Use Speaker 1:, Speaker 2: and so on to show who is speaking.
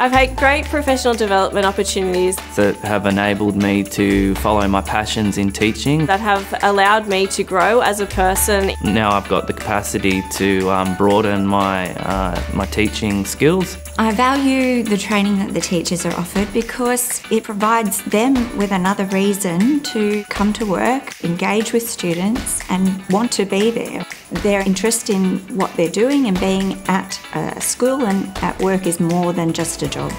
Speaker 1: I've had great professional development opportunities
Speaker 2: that have enabled me to follow my passions in teaching.
Speaker 1: that have allowed me to grow as a person.
Speaker 2: Now I've got the capacity to um, broaden my uh, my teaching skills.
Speaker 3: I value the training that the teachers are offered because it provides them with another reason to come to work, engage with students, and want to be there. Their interest in what they're doing and being at a school and at work is more than just a job.